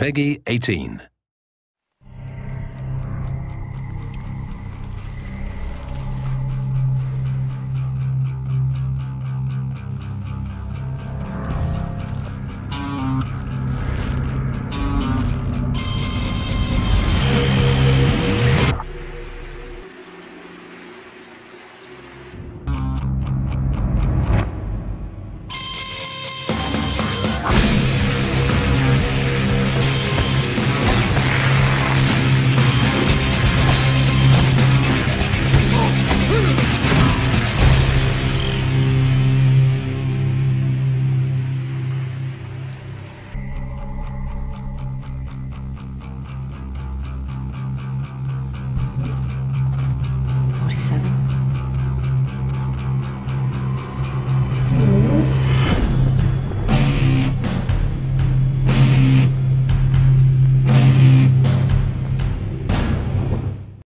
Peggy 18.